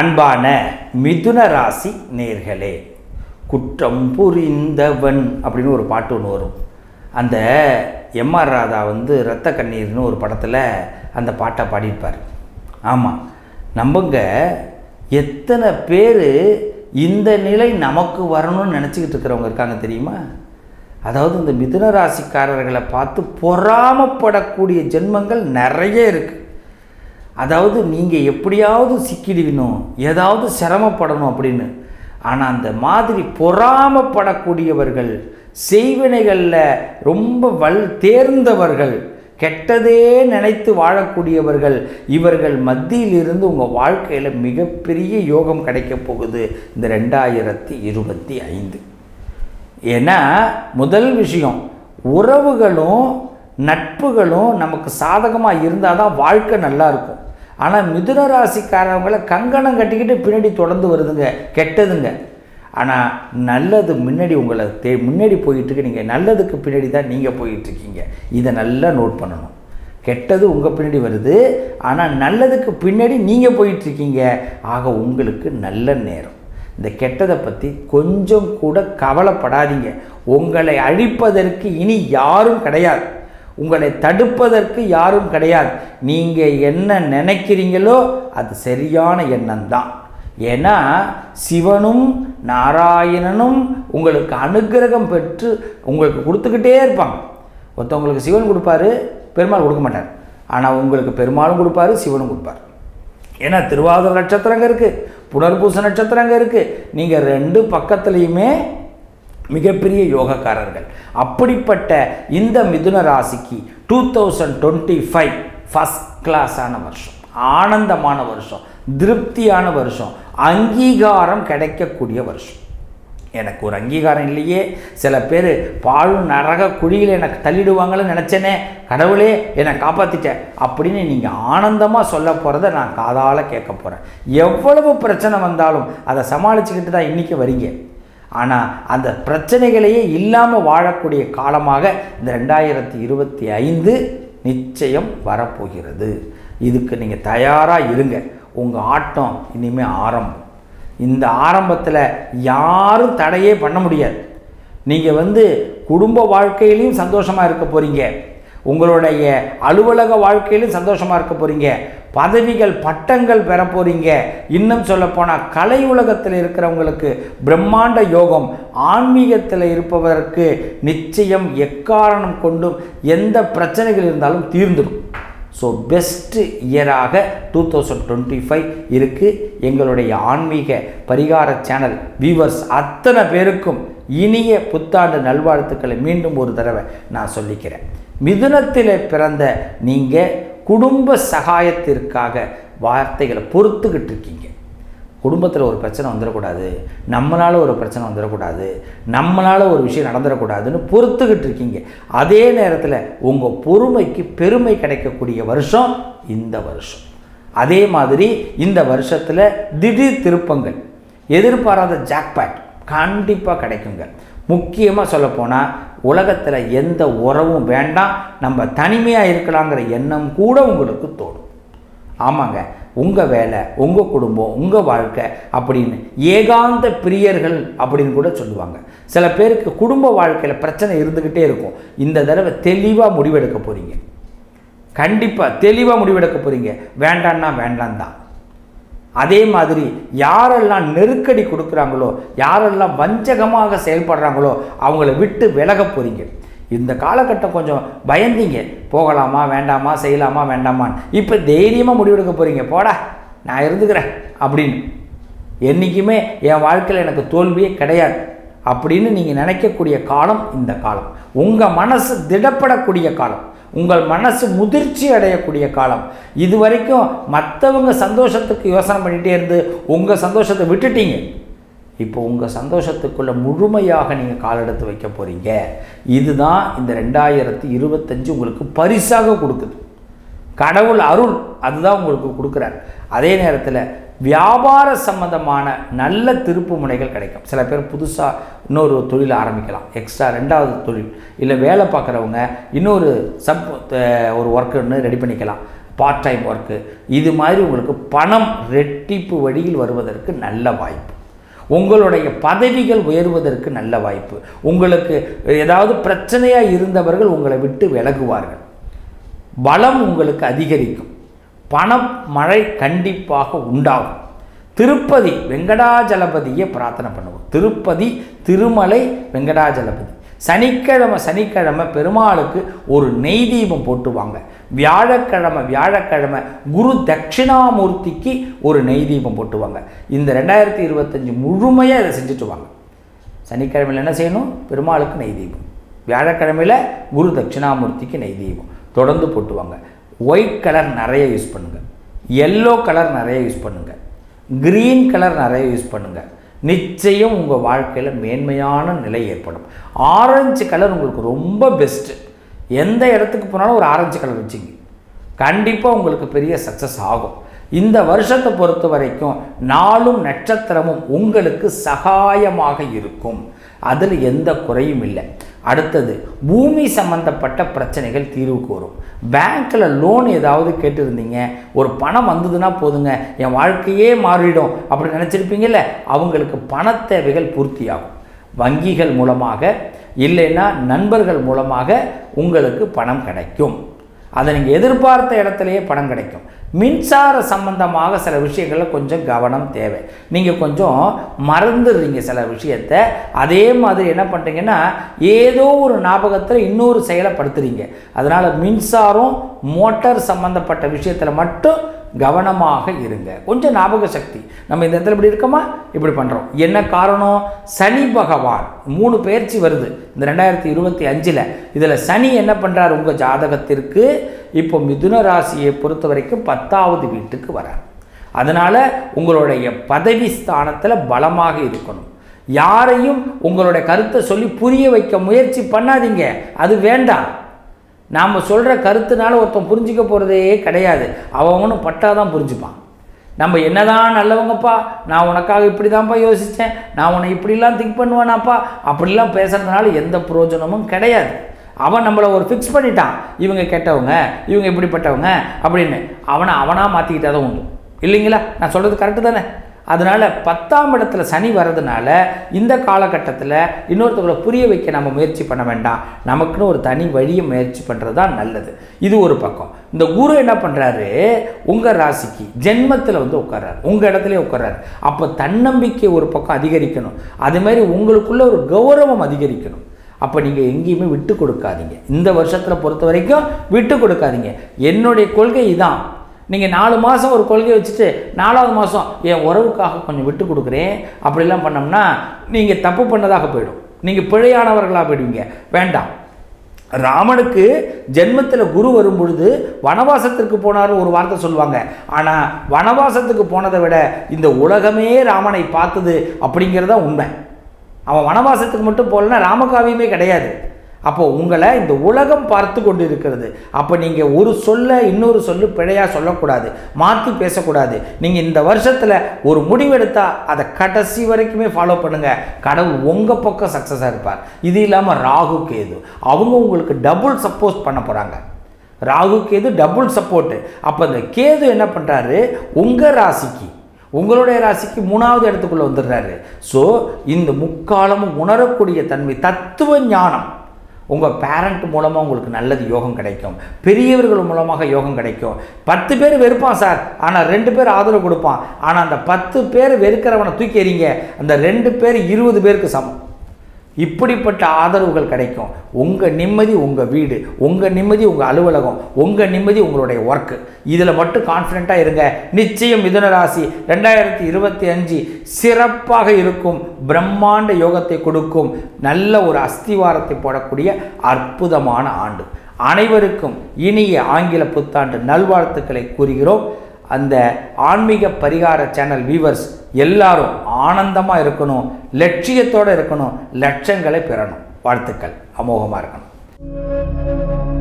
அன்பான மிதுன ராசி நேர்களே குற்றம் புரிந்தவன் அப்படின்னு ஒரு பாட்டு ஒன்று வரும். அந்த எம்ஆர் ராதா வந்து ரத்த கண்ணீர்னு ஒரு படத்தில் அந்த பாட்டை பாடியிருப்பார். ஆமாம் நம்பங்க எத்தனை பேர் இந்த நிலை நமக்கு வரணும்னு நினச்சிக்கிட்டு இருக்கிறவங்க இருக்காங்க தெரியுமா? அதாவது இந்த மிதுன ராசிக்காரர்களை பார்த்து பொறாமப்படக்கூடிய ஜென்மங்கள் நிறைய இருக்குது அதாவது நீங்கள் எப்படியாவது சிக்கிடுவினோம் ஏதாவது சிரமப்படணும் அப்படின்னு. ஆனால் அந்த மாதிரி பொறாமப்படக்கூடியவர்கள் செய்வினைகளில் ரொம்ப வல் தேர்ந்தவர்கள் கெட்டதே நினைத்து வாழக்கூடியவர்கள் இவர்கள் மத்தியில் இருந்து உங்கள் வாழ்க்கையில் மிகப்பெரிய யோகம் கிடைக்கப் போகுது இந்த ரெண்டாயிரத்தி இருபத்தி ஐந்து. ஏன்னா முதல் விஷயம் உறவுகளும் நட்புகளும் நமக்கு சாதகமாக இருந்தால் தான் வாழ்க்கை நல்லாயிருக்கும் ஆனால் மிதுன ராசிக்காரவங்களை கங்கணம் கட்டிக்கிட்டு பின்னாடி தொடர்ந்து வருதுங்க கெட்டதுங்க. ஆனால் நல்லது முன்னாடி உங்களை தே முன்னாடி போயிட்டுருக்கு. நீங்கள் நல்லதுக்கு பின்னாடி தான் நீங்கள் போயிட்டுருக்கீங்க. இதை நல்லா நோட் பண்ணணும். கெட்டது உங்கள் பின்னாடி வருது. ஆனால் நல்லதுக்கு பின்னாடி நீங்கள் போயிட்டுருக்கீங்க. ஆக உங்களுக்கு நல்ல நேரம். இந்த கெட்டதை பற்றி கொஞ்சம் கூட கவலைப்படாதீங்க. உங்களை அழிப்பதற்கு இனி யாரும் கிடையாது. உங்களை தடுப்பதற்கு யாரும் கிடையாது. நீங்கள் என்ன நினைக்கிறீங்களோ அது சரியான எண்ணம் தான் ஏன்னா சிவனும் நாராயணனும் உங்களுக்கு அனுக்கிரகம் பெற்று உங்களுக்கு கொடுத்துக்கிட்டே இருப்பாங்க. ஒருத்தவங்களுக்கு சிவன் கொடுப்பாரு பெருமாள் கொடுக்க மாட்டார். ஆனால் உங்களுக்கு பெருமாளும் கொடுப்பாரு சிவனும் கொடுப்பார். ஏன்னா திருவாதிரை நட்சத்திரங்க இருக்குது புனர்பூச நட்சத்திரங்க இருக்குது நீங்கள் ரெண்டு பக்கத்துலேயுமே மிகப்பெரிய யோகக்காரர்கள். அப்படிப்பட்ட இந்த மிதுன ராசிக்கு two thousand twenty five first கிளாஸான வருஷம். ஆனந்தமான வருஷம். திருப்தியான வருஷம். அங்கீகாரம் கிடைக்கக்கூடிய வருஷம். எனக்கு ஒரு அங்கீகாரம் இல்லையே. சில பேர் பாழும் நரக குழியில் எனக்கு தள்ளிடுவாங்கன்னு நினச்சேனே. கடவுளே என்னை காப்பாற்றிட்டேன் அப்படின்னு நீங்கள் ஆனந்தமாக சொல்ல போகிறத நான் காதால் கேட்க போகிறேன் எவ்வளவு பிரச்சனை வந்தாலும் அதை சமாளிச்சுக்கிட்டு தான் இன்றைக்கி வரீங்க. ஆனால் அந்த பிரச்சனைகளையே இல்லாமல் வாழக்கூடிய காலமாக இந்த ரெண்டாயிரத்தி இருபத்தி ஐந்து நிச்சயம் வரப்போகிறது. இதுக்கு நீங்கள் தயாராக இருங்க. உங்கள் ஆட்டம் இனிமேல் ஆரம்பம். இந்த ஆரம்பத்தில் யாரும் தடையே பண்ண முடியாது. நீங்கள் வந்து குடும்ப வாழ்க்கையிலையும் சந்தோஷமாக இருக்க போகிறீங்க உங்களுடைய அலுவலக வாழ்க்கையிலும் சந்தோஷமாக இருக்க போகிறீங்க பதவிகள் பட்டங்கள் பெற போகிறீங்க இன்னும் சொல்லப்போனால் கலை உலகத்தில் இருக்கிறவங்களுக்கு பிரம்மாண்ட யோகம் ஆன்மீகத்தில் இருப்பவருக்கு நிச்சயம் எக்காரணம் கொண்டும் எந்த பிரச்சனைகள் இருந்தாலும் தீர்ந்துடும். ஸோ பெஸ்ட்டு இயராக டூ தௌசண்ட் டுவெண்ட்டி ஃபைவ் இருக்குது எங்களுடைய ஆன்மீக பரிகார சேனல் வியூவர்ஸ் அத்தனை பேருக்கும் இனிய புத்தாண்டு நல்வாழ்த்துக்களை மீண்டும் ஒரு தடவை நான் சொல்லிக்கிறேன். மிதுனத்தில் பிறந்த நீங்கள் குடும்ப சகாயத்திற்காக வார்த்தைகளை பொறுத்துக்கிட்டு இருக்கீங்க. குடும்பத்தில் ஒரு பிரச்சனை வந்துடக்கூடாது. நம்மளால் ஒரு பிரச்சனை வந்துடக்கூடாது. நம்மளால் ஒரு விஷயம் நடந்துடக்கூடாதுன்னு பொறுத்துக்கிட்டு இருக்கீங்க. அதே நேரத்தில் உங்கள் பொறுமைக்கு பெருமை கிடைக்கக்கூடிய வருஷம் இந்த வருஷம். அதே மாதிரி இந்த வருஷத்தில் திடீர் திருப்பங்கள். எதிர்பாராத ஜாக்பேட் கண்டிப்பாக கிடைக்குங்க. முக்கியமாக சொல்லப்போனால் உலகத்தில் எந்த உறவும் வேண்டாம். நம்ம தனிமையாக இருக்கலாங்கிற எண்ணம் கூட உங்களுக்கு தோணும். ஆமாங்க. உங்கள் வேலை உங்கள் குடும்பம் உங்கள் வாழ்க்கை அப்படின்னு ஏகாந்த பிரியர்கள் அப்படின்னு கூட சொல்லுவாங்க. சில பேருக்கு குடும்ப வாழ்க்கையில் பிரச்சனை இருந்துக்கிட்டே இருக்கும். இந்த தடவை தெளிவாக முடிவெடுக்க போகிறீங்க கண்டிப்பாக தெளிவாக முடிவெடுக்க போகிறீங்க வேண்டான்னா வேண்டாம் தான் அதே மாதிரி யாரெல்லாம் நெருக்கடி கொடுக்குறாங்களோ யாரெல்லாம் வஞ்சகமாக செயல்படுறாங்களோ அவங்கள விட்டு விலக போகிறீங்க இந்த காலகட்டம் கொஞ்சம் பயந்தீங்க. போகலாமா வேண்டாமா செய்யலாமா வேண்டாமான்னு. இப்போ தைரியமாக முடிவெடுக்க போகிறீங்க போடா நான் இருந்துக்கிறேன் அப்படின்னு. என்றைக்குமே என் வாழ்க்கையில் எனக்கு தோல்வியே கிடையாது. அப்படின்னு நீங்கள் நினைக்கக்கூடிய காலம் இந்த காலம். உங்கள் மனசு திடப்படக்கூடிய காலம். உங்கள் மனசு முதிர்ச்சி அடையக்கூடிய காலம். இது வரைக்கும் மற்றவங்க சந்தோஷத்துக்கு யோசனை பண்ணிகிட்டே இருந்து உங்கள் சந்தோஷத்தை விட்டுட்டீங்க. இப்போ உங்கள் சந்தோஷத்துக்குள்ள முழுமையாக நீங்கள் காலெடுத்து வைக்க போகிறீங்க இதுதான் இந்த ரெண்டாயிரத்தி இருபத்தஞ்சு உங்களுக்கு பரிசாக கொடுக்குது. கடவுள் அருள் அதுதான் உங்களுக்கு கொடுக்குறார். அதே நேரத்தில் வியாபார சம்பந்தமான நல்ல திருப்பு முனைகள் கிடைக்கும். சில பேர் புதுசாக இன்னொரு தொழில் ஆரம்பிக்கலாம். எக்ஸ்ட்ரா ரெண்டாவது தொழில். இல்லை வேலை பார்க்குறவங்க இன்னொரு சப் ஒரு ஒர்க் ஒன்று ரெடி பண்ணிக்கலாம். பார்ட் டைம் ஒர்க்கு இது மாதிரி உங்களுக்கு பணம் ரெட்டிப்பு வழியில் வருவதற்கு நல்ல வாய்ப்பு. உங்களுடைய பதவிகள் உயர்வதற்கு நல்ல வாய்ப்பு. உங்களுக்கு ஏதாவது பிரச்சனையாக இருந்தவர்கள் உங்களை விட்டு விலகுவார்கள். பலம் உங்களுக்கு அதிகரிக்கும். பணம் மழை கண்டிப்பாக உண்டாகும். திருப்பதி வெங்கடாஜலபதியை பிரார்த்தனை பண்ணுவோம். திருப்பதி திருமலை வெங்கடாஜலபதி. சனிக்கிழமை சனிக்கிழமை பெருமாளுக்கு ஒரு நெய் தீபம் போட்டுவாங்க. வியாழக்கிழமை வியாழக்கிழமை குரு தட்சிணாமூர்த்திக்கு ஒரு நெய் தீபம் போட்டுவாங்க. இந்த ரெண்டாயிரத்தி இருபத்தஞ்சி முழுமையாக இதை செஞ்சுட்டு வாங்க. சனிக்கிழமையில் என்ன செய்யணும்? பெருமாளுக்கு நெய் தீபம். வியாழக்கிழமையில் குரு தட்சிணாமூர்த்திக்கு நெய் தீபம். தொடர்ந்து போட்டுவாங்க. ஒயிட் கலர் நிறைய யூஸ் பண்ணுங்கள் எல்லோ கலர் நிறைய யூஸ் பண்ணுங்கள் க்ரீன் கலர் நிறைய யூஸ் பண்ணுங்கள் நிச்சயம் உங்கள் வாழ்க்கையில் மேன்மையான நிலை ஏற்படும். ஆரஞ்சு கலர் உங்களுக்கு ரொம்ப பெஸ்ட்டு எந்த இடத்துக்கு போனாலும் ஒரு ஆரஞ்சு கலர் வச்சுங்க. கண்டிப்பாக உங்களுக்கு பெரிய சக்ஸஸ் ஆகும். இந்த வருஷத்தை பொறுத்த வரைக்கும் நாளும் நட்சத்திரமும் உங்களுக்கு சகாயமாக இருக்கும். அதில் எந்த குறையும் இல்லை. அடுத்தது பூமி சம்பந்தப்பட்ட பிரச்சனைகள் தீர்வுக்கு வரும் பேங்க்கில் லோன் ஏதாவது கேட்டிருந்தீங்க ஒரு பணம் வந்ததுன்னா போதுங்க என் வாழ்க்கையே மாறிடும் அப்படி நினச்சிருப்பீங்கல்ல அவங்களுக்கு பண தேவைகள் பூர்த்தியாகும். வங்கிகள் மூலமாக இல்லைன்னா நண்பர்கள் மூலமாக உங்களுக்கு பணம் கிடைக்கும். அதை நீங்கள் எதிர்பார்த்த இடத்துலையே பணம் கிடைக்கும். மின்சார சம்பந்தமாக சில விஷயங்களில் கொஞ்சம் கவனம் தேவை. நீங்கள் கொஞ்சம் மறந்துடுறீங்க சில விஷயத்த. அதே மாதிரி என்ன பண்ணுறீங்கன்னா ஏதோ ஒரு ஞாபகத்தில் இன்னொரு செயலை படுத்துறீங்க. அதனால் மின்சாரம் மோட்டார் சம்பந்தப்பட்ட விஷயத்தில் மட்டும் கவனமாக இருங்க. கொஞ்சம் ஞாபக சக்தி. நம்ம இந்த இடத்துல இப்படி இருக்கோமா? இப்படி பண்ணுறோம் என்ன காரணம்? சனி பகவான். மூணு பயிற்சி வருது. இந்த ரெண்டாயிரத்தி இருபத்தி அஞ்சில். இதில் சனி என்ன பண்ணுறார் உங்கள் ஜாதகத்திற்கு இப்போ மிதுன ராசியை பொறுத்த வரைக்கும் பத்தாவது வீட்டுக்கு வரார். அதனால் உங்களுடைய பதவி ஸ்தானத்தில் பலமாக இருக்கணும். யாரையும் உங்களுடைய கருத்தை சொல்லி புரிய வைக்க முயற்சி பண்ணாதீங்க. அது வேண்டாம். நாம் சொல்கிற கருத்துனால ஒருத்தன் புரிஞ்சிக்க போகிறதே கிடையாது. அவனும் பட்டாதான் புரிஞ்சுப்பான். நம்ம என்னதான் நல்லவங்கப்பா நான் உனக்காக இப்படி தான்ப்பா யோசித்தேன் நான் உன்னை இப்படிலாம் திங்க் பண்ணுவேனாப்பா அப்படிலாம் பேசுகிறதுனால எந்த பிரயோஜனமும் கிடையாது. அவன் நம்மளை ஒரு ஃபிக்ஸ் பண்ணிட்டான். இவங்க கெட்டவங்க இவங்க இப்படிப்பட்டவங்க அப்படின்னு அவனை அவனாக மாற்றிக்கிட்டே தான் உண்டு. இல்லைங்களா? நான் சொல்கிறது கரெக்டு தானே? அதனால் பத்தாம் இடத்துல சனி வர்றதுனால இந்த காலகட்டத்தில் இன்னொருத்தவங்களை புரிய வைக்க நம்ம முயற்சி பண்ண வேண்டாம். நமக்குன்னு ஒரு தனி வழியை முயற்சி பண்ணுறது தான் நல்லது. இது ஒரு பக்கம். இந்த குரு என்ன பண்ணுறாரு உங்கள் ராசிக்கு ஜென்மத்தில் வந்து உட்கார்றாரு. உங்கள் இடத்துல உட்கார்றாரு. அப்போ தன்னம்பிக்கை ஒரு பக்கம் அதிகரிக்கணும். அதுமாரி உங்களுக்குள்ள ஒரு கௌரவம் அதிகரிக்கணும். அப்போ நீங்கள் எங்கேயுமே விட்டு கொடுக்காதீங்க. இந்த வருஷத்தில் பொறுத்த வரைக்கும் விட்டு கொடுக்காதீங்க. என்னுடைய கொள்கை இதான். நீங்கள் நாலு மாதம் ஒரு கொள்கையை வச்சுட்டு நாலாவது மாதம் என் உறவுக்காக கொஞ்சம் விட்டு கொடுக்குறேன். அப்படிலாம் பண்ணோம்னா நீங்கள் தப்பு பண்ணதாக போயிடும். நீங்கள் பிழையானவர்களாக போயிடுவீங்க. வேண்டாம். ராமனுக்கு ஜென்மத்தில் குரு வரும் பொழுது வனவாசத்திற்கு போனார் ஒரு வார்த்தை சொல்லுவாங்க. ஆனால் வனவாசத்துக்கு போனதை விட இந்த உலகமே ராமனை பார்த்தது அப்படிங்கிறதா உண்மை. அவன் வனவாசத்துக்கு மட்டும் போகலன்னா ராமகாவியமே கிடையாது. அப்போ உங்களை இந்த உலகம் பார்த்து கொண்டு இருக்கிறது அப்போ நீங்கள் ஒரு சொல்ல இன்னொரு சொல்லு பிழையாக சொல்லக்கூடாது. மாற்றி பேசக்கூடாது. நீங்கள் இந்த வருஷத்தில் ஒரு முடிவெடுத்தால் அதை கடைசி வரைக்குமே ஃபாலோ பண்ணுங்கள் கடவுள் உங்கள் பக்கம் சக்ஸஸாக இருப்பார். இது இல்லாமல் ராகு கேது. அவங்க உங்களுக்கு டபுள் சப்போஸ் பண்ண போகிறாங்க ராகு கேது டபுள் சப்போர்ட்டு அப்போ இந்த கேது என்ன பண்ணுறாரு உங்கள் ராசிக்கு உங்களுடைய ராசிக்கு மூணாவது இடத்துக்குள்ளே வந்துடுறாரு. ஸோ இந்த முக்காலமும் உணரக்கூடிய தன்மை தத்துவ ஞானம் உங்கள் பேரண்ட் மூலமாக உங்களுக்கு நல்லது யோகம் கிடைக்கும். பெரியவர்கள் மூலமாக யோகம் கிடைக்கும். பத்து பேர் வெறுப்பான் சார். ஆனால் ரெண்டு பேர் ஆதரவு கொடுப்பான். ஆனால் அந்த பத்து பேர் வெறுக்கிறவனை தூக்கி எறிங்க. அந்த ரெண்டு பேர் இருபது பேருக்கு சமம். இப்படிப்பட்ட ஆதரவுகள் கிடைக்கும். உங்கள் நிம்மதி உங்கள் வீடு உங்கள் நிம்மதி உங்கள் அலுவலகம் உங்கள் நிம்மதி உங்களுடைய ஒர்க்கு இதில் மட்டும் கான்ஃபிடெண்ட்டாக இருங்க. நிச்சயம் மிதுன ராசி ரெண்டாயிரத்தி இருபத்தி அஞ்சு சிறப்பாக இருக்கும். பிரம்மாண்ட யோகத்தை கொடுக்கும். நல்ல ஒரு அஸ்திவாரத்தை போடக்கூடிய அற்புதமான ஆண்டு. அனைவருக்கும் இனிய ஆங்கில புத்தாண்டு நல்வாழ்த்துக்களை கூறுகிறோம். அந்த ஆன்மீக பரிகார சேனல் வியூவர்ஸ் எல்லாரும் ஆனந்தமாக இருக்கணும் லட்சியத்தோடு இருக்கணும் லட்சங்களை பெறணும். வாழ்த்துக்கள். அமோகமாக இருக்கணும்.